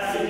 Yes.